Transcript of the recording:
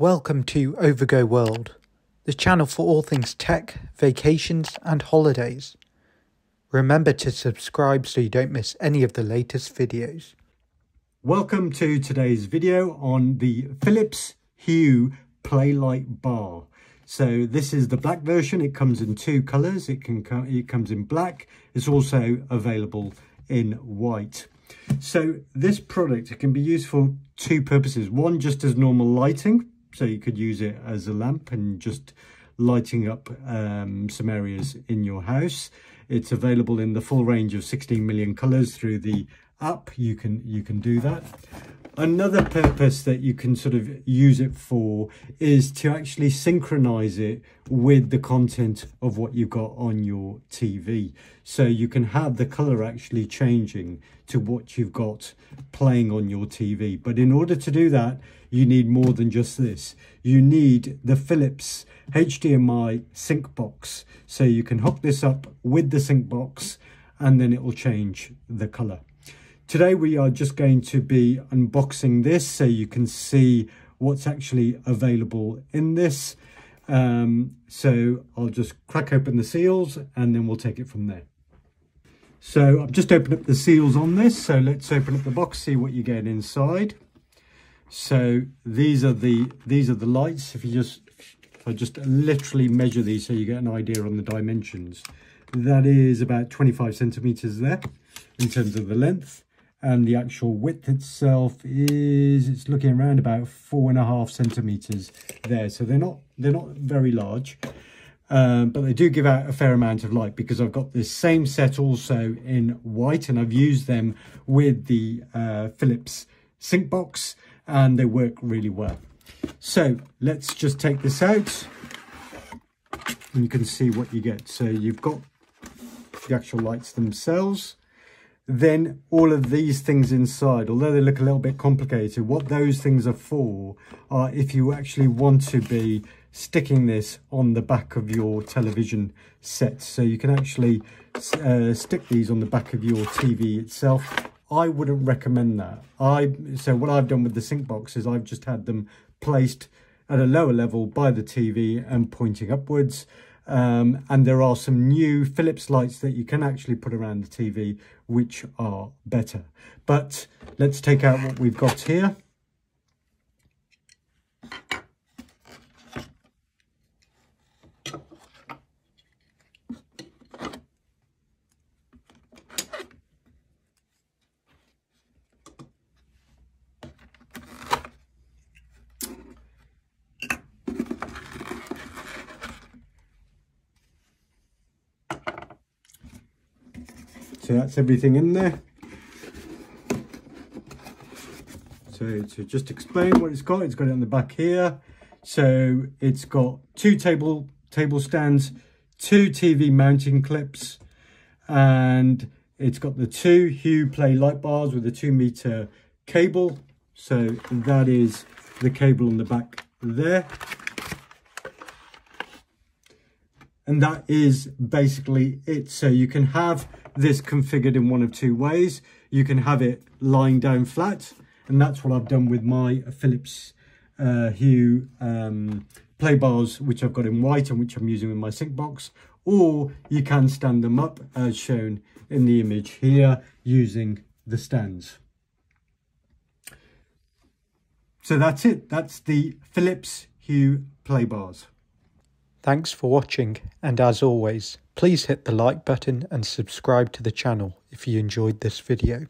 Welcome to Overgo World, the channel for all things tech, vacations, and holidays. Remember to subscribe so you don't miss any of the latest videos. Welcome to today's video on the Philips Hue Playlight Bar. So this is the black version. It comes in two colors. It can come, it comes in black. It's also available in white. So this product can be used for two purposes. One, just as normal lighting. So you could use it as a lamp and just lighting up um, some areas in your house. It's available in the full range of 16 million colors through the app. You can, you can do that. Another purpose that you can sort of use it for is to actually synchronize it with the content of what you've got on your TV. So you can have the color actually changing to what you've got playing on your TV. But in order to do that, you need more than just this. You need the Philips HDMI sync box. So you can hook this up with the sync box and then it will change the color. Today we are just going to be unboxing this so you can see what's actually available in this. Um, so I'll just crack open the seals and then we'll take it from there. So I've just opened up the seals on this. So let's open up the box, see what you get inside. So these are the these are the lights. If you just if I just literally measure these so you get an idea on the dimensions. That is about 25 centimeters there in terms of the length and the actual width itself is it's looking around about four and a half centimeters there. So they're not they're not very large um, but they do give out a fair amount of light because I've got this same set also in white and I've used them with the uh, Philips sync box and they work really well. So let's just take this out and you can see what you get. So you've got the actual lights themselves then all of these things inside, although they look a little bit complicated, what those things are for are if you actually want to be sticking this on the back of your television set. So you can actually uh, stick these on the back of your TV itself. I wouldn't recommend that. I So what I've done with the sync box is I've just had them placed at a lower level by the TV and pointing upwards. Um, and there are some new Philips lights that you can actually put around the TV, which are better. But let's take out what we've got here. So that's everything in there. So to just explain what it's got, it's got it on the back here. So it's got two table table stands, two TV mounting clips, and it's got the two Hue Play light bars with a two meter cable. So that is the cable on the back there. And that is basically it. So you can have this configured in one of two ways. You can have it lying down flat, and that's what I've done with my Philips uh, Hue um, play bars, which I've got in white and which I'm using in my sync box. Or you can stand them up as shown in the image here using the stands. So that's it. That's the Philips Hue play bars. Thanks for watching, and as always, please hit the like button and subscribe to the channel if you enjoyed this video.